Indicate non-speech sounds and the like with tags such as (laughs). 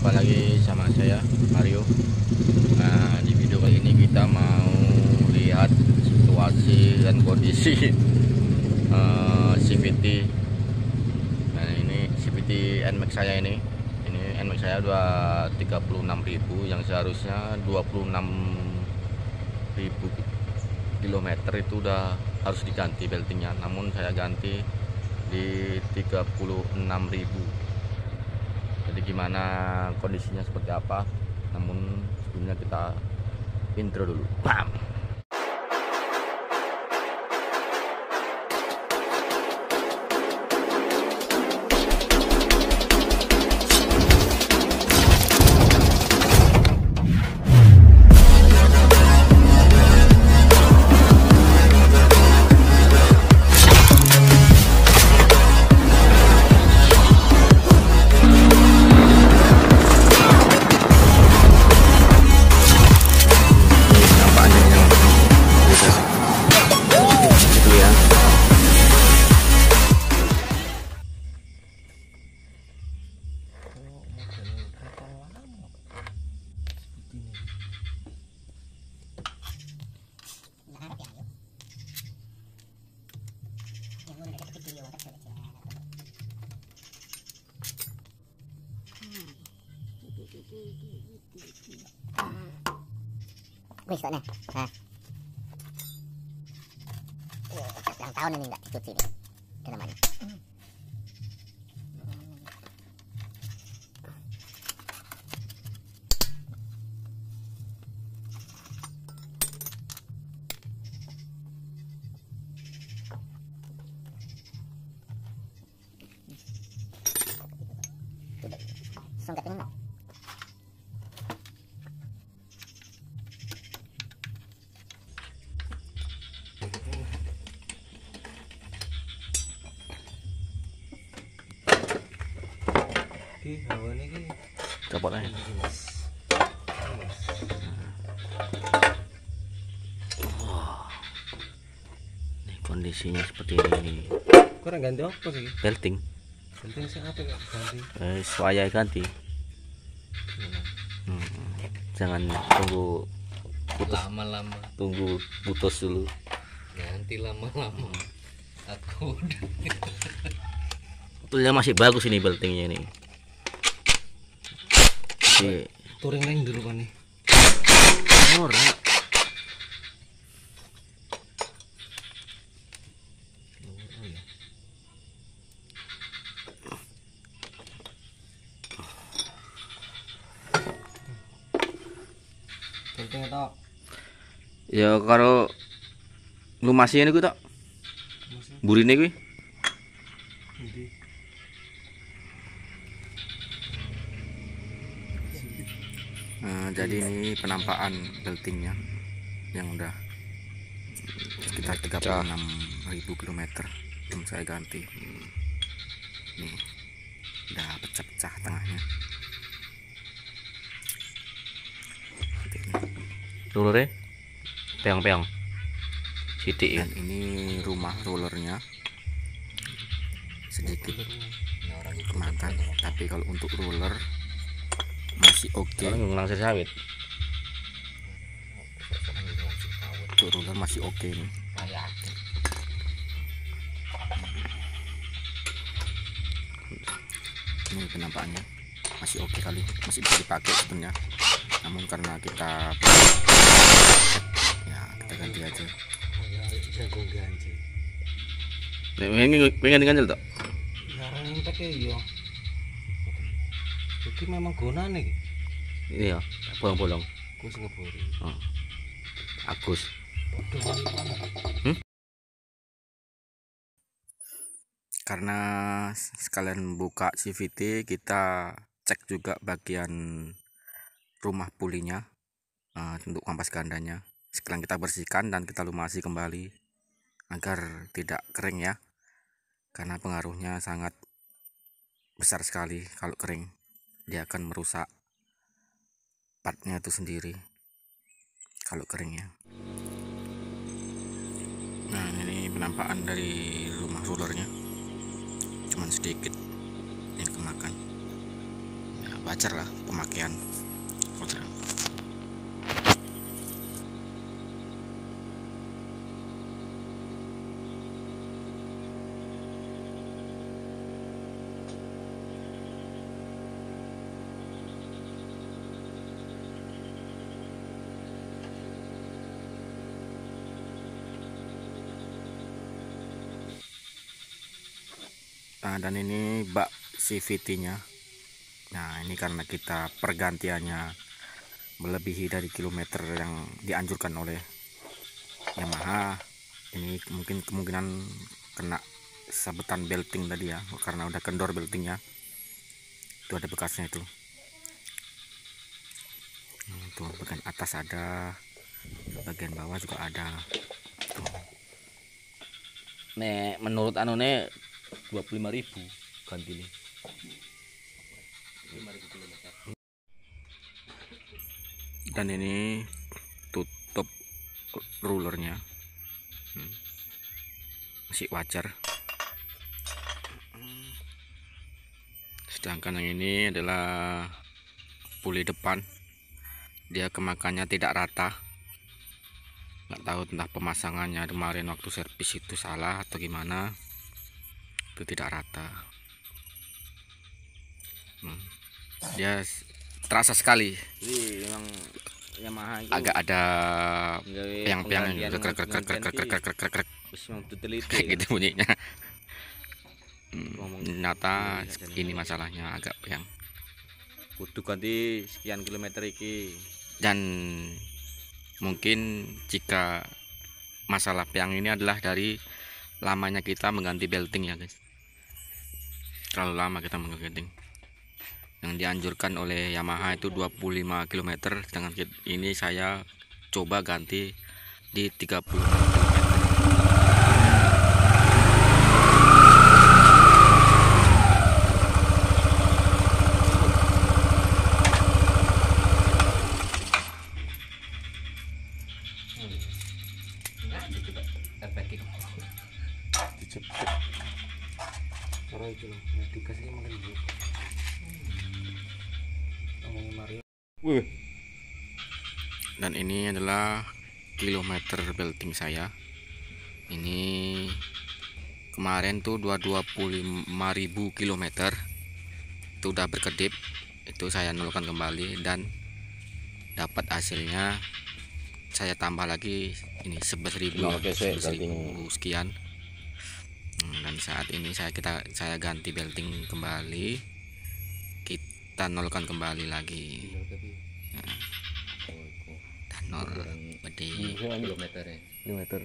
jumpa lagi sama saya Mario. Nah di video kali ini kita mau lihat situasi dan kondisi (laughs) uh, CVT Nah ini CVT NMAX saya ini. Ini NMAX saya udah 36.000 yang seharusnya 26.000 kilometer itu udah harus diganti beltingnya. Namun saya ganti di 36.000 jadi gimana kondisinya seperti apa. Namun sebelumnya kita intro dulu. Bam Wih, soalnya. Nah. Oh, yang tahun ini nggak dicuci nih. Itu namanya. Sungkat Ki, hawane copot Iki. Iki. Nih, kondisinya seperti ini. Ora ganti apa sih? belting. Penting sih apa kok? Ganti? eh, suaya ganti. Hmm, jangan tunggu putus. Lama-lama. Tunggu putus dulu. Ganti lama-lama. Aku udah. Masih bagus ini beltingnya ini si Touring lain dulu kan nih. ora. Ya karo lumasi ini tok. Masih burine kuwi. Di jadi ini penampakan beltingnya yang udah sekitar 36.000 km belum saya ganti. Nih, udah pecah-pecah tengahnya. Rollernya peang-peang. Sidik ya. ini rumah rollernya sedikit kemakan tapi kalau untuk roller oke ngelangsir sawit untuk roller masih oke nih ini penampakannya masih oke kali masih bisa dipakai sebenarnya namun karena kita ya kita ganti aja jago ganti. pengen ganjel tuh Sekarang yang pakai yo. Iki memang gunane iki. Ini ya bolong-bolong oh. Agus. Aduh, ini mana? karena sekalian buka CVT kita cek juga bagian rumah pulinya eh, untuk kampas gandanya. Sekarang kita bersihkan dan kita lumasi kembali agar tidak kering ya karena pengaruhnya sangat besar sekali kalau kering. Dia akan merusak partnya itu sendiri. Kalau kering ya nah ini penampakan dari rumah rollernya cuman sedikit yang kemakan. Ya, wajar lah pemakaian. Nah, dan ini bak CVT nya nah ini karena kita pergantiannya melebihi dari kilometer yang dianjurkan oleh Yamaha ini mungkin kemungkinan kena sabetan belting tadi ya karena udah kendor beltingnya. Itu ada bekasnya itu. Nah, itu bagian atas ada bagian bawah juga ada. Tuh. nek menurut anu nek 25.000 ganti nih dan ini tutup rulernya. Hmm. masih wajar. Sedangkan yang ini adalah puli depan. Dia kemakannya tidak rata. Nggak tahu entah pemasangannya kemarin waktu servis itu salah atau gimana itu tidak rata. Hmm. dia s- terasa sekali. Memang Yamaha itu agak ada piang-piang penggantian- krek krek krek krek krek penggantian krek krek krek krek. wis memang diteliti (laughs) kayak ya. gitu bunyinya. Hmm, ini masalahnya agak yang kudu ganti sekian kilometer iki. Dan mungkin jika masalah piang ini adalah dari lamanya kita mengganti belting ya guys terlalu lama kita mengganti belting yang dianjurkan oleh Yamaha itu 25 km kit- ini saya coba ganti di 30 km Nah, Cara itu loh, yang dikasih makan dulu. Ngomongin Mario. dan ini adalah kilometer belting saya ini kemarin tuh 225.000 kilometer itu udah berkedip itu saya nolkan kembali dan dapat hasilnya saya tambah lagi ini 11.000 Nah, oke, saya 11.000 ganti. sekian dan saat ini saya kita saya ganti belting kembali. Kita nolkan kembali lagi. Dan nol gede. Kilometer ya kilometer